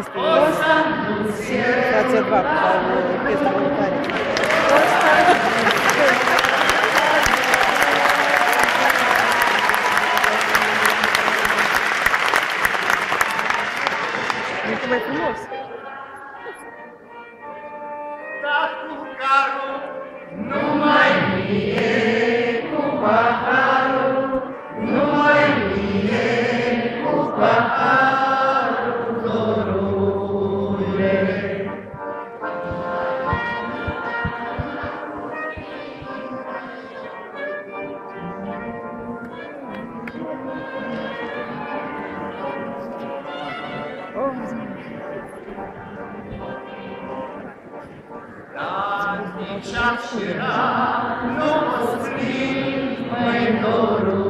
Hristosa, dați-vă, Hristosa, Dar din șaf nu mă sprim, măi dorul.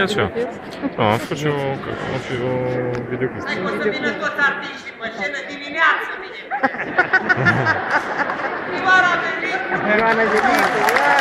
bine așa. Nu, am făcut și o, am și o videoclip. Ai fost să vină toți artiștii pe scenă dimineață, videoclip. Ioana Venicu! Ioana Venicu!